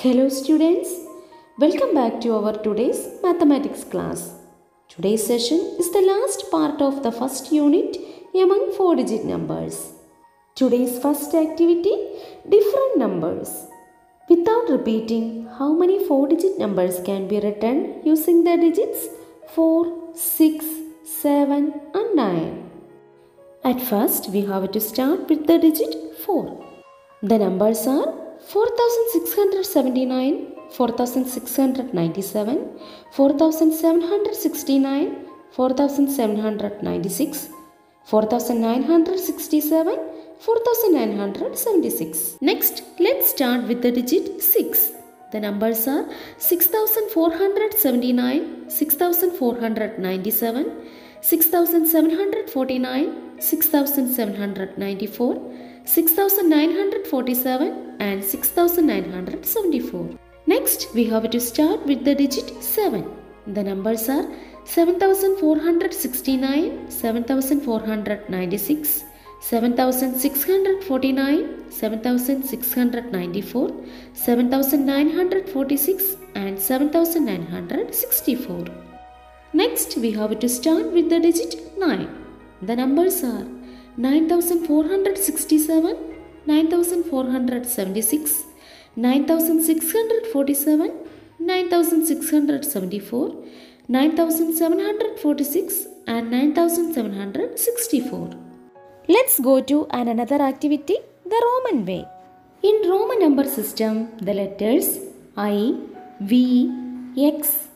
Hello students, welcome back to our today's mathematics class. Today's session is the last part of the first unit among four digit numbers. Today's first activity different numbers. Without repeating, how many four digit numbers can be written using the digits 4, 6, 7 and 9? At first, we have to start with the digit 4. The numbers are 4679, 4697, 4769, 4796, 4967, 4976. Next, let's start with the digit 6. The numbers are 6479, 6497, 6749, 6794, 6947 and 6974. Next, we have to start with the digit 7. The numbers are 7469, 7496, 7649, 7694, 7946 and 7964. Next, we have to start with the digit 9. The numbers are 9467, 9476, 9647, 9674, 9746 and 9764. Let's go to an another activity, the Roman way. In Roman number system, the letters I, V, X,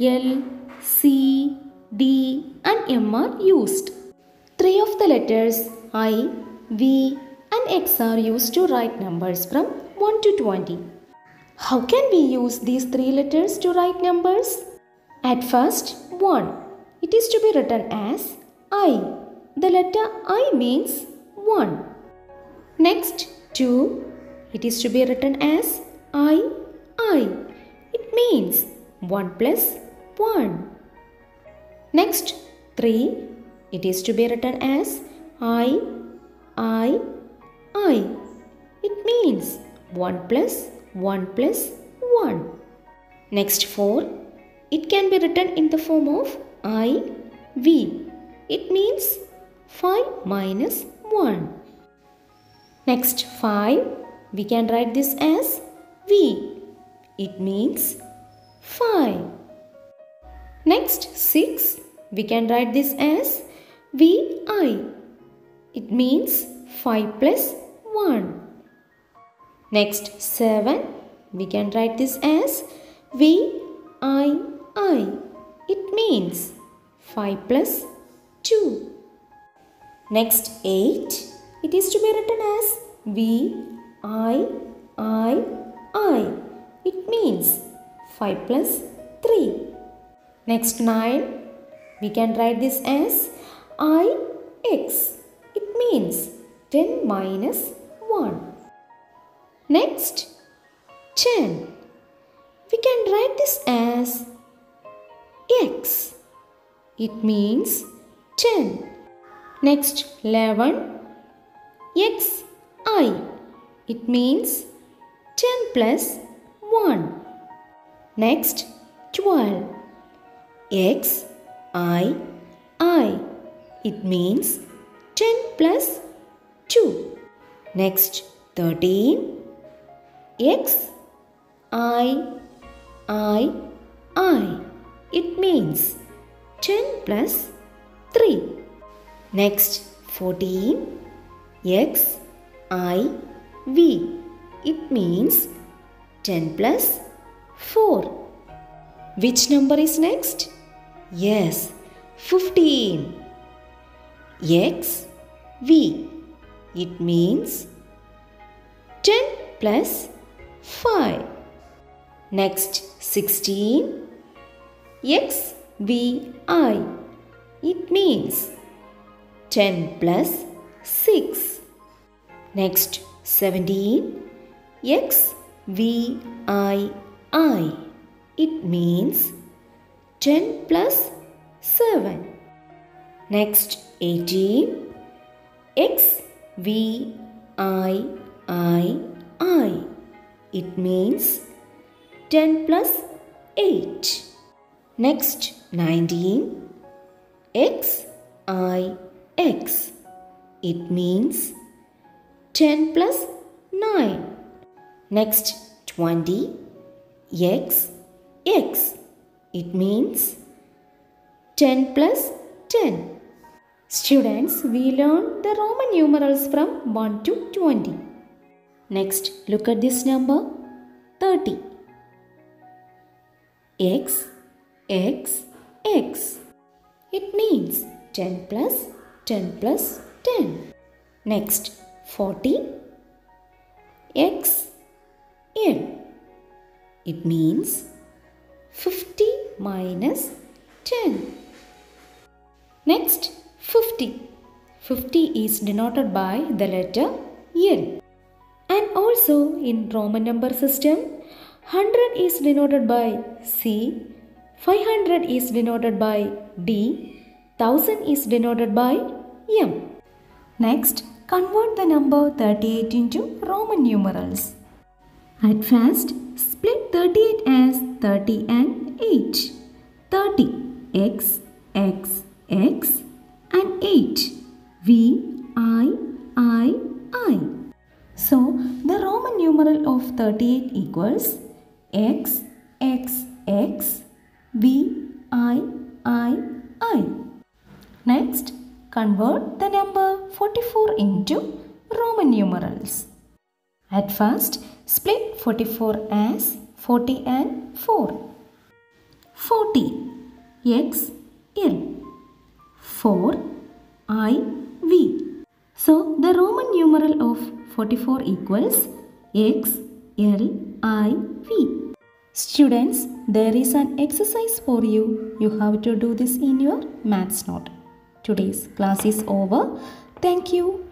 L, C, D and M are used. Three of the letters I, V and X are used to write numbers from 1 to 20. How can we use these three letters to write numbers? At first, 1. It is to be written as I. The letter I means 1. Next, 2. It is to be written as I, I. It means 1 plus 1. Next, 3. It is to be written as I, I, I. It means 1 plus 1 plus 1. Next 4. It can be written in the form of I, V. It means 5 minus 1. Next 5. We can write this as V. It means 5. Next 6. We can write this as VI. It means 5 plus 1. Next 7. We can write this as VII. It means 5 plus 2. Next 8. It is to be written as VIII. It means 5 plus 3. Next 9. We can write this as IX. It means 10 minus 1. Next 10. We can write this as X. It means 10. Next 11. XI. It means 10 plus 1. Next 12. X I I. It means 10 plus 2. Next 13. X I I I. It means 10 plus 3. Next 14. X I V. It means 10 plus 4. Which number is next? Yes, 15. X V. It means 10 plus 5. Next 16. X V I. It means 10 plus 6. Next 17. X V I I. It means 10 plus 7. Next 18. X V I I I. It means 10 plus 8. Next 19 x i x. It means 10 plus 9. Next 20 x x. It means 10 plus 10. Students, we learned the Roman numerals from 1 to 20. Next, look at this number 30. X, X, X. It means 10 plus 10 plus 10. Next, 40. X, L. It means 50 minus 10. Next, 50. 50 is denoted by the letter L. And also in Roman number system, 100 is denoted by C, 500 is denoted by D, 1000 is denoted by M. Next, convert the number 38 into Roman numerals. At first, split 38 as 30 and 8. 30 x, x, x and 8 v, i, i, i. So, the Roman numeral of 38 equals x, x, x, v, i, i, i. Next, convert the number 44 into Roman numerals. At first, split 44 as 40 and 4. 40 x l 4 i. So the Roman numeral of 44 equals x l i v. Students, there is an exercise for you. You have to do this in your maths note. Today's class is over. Thank you.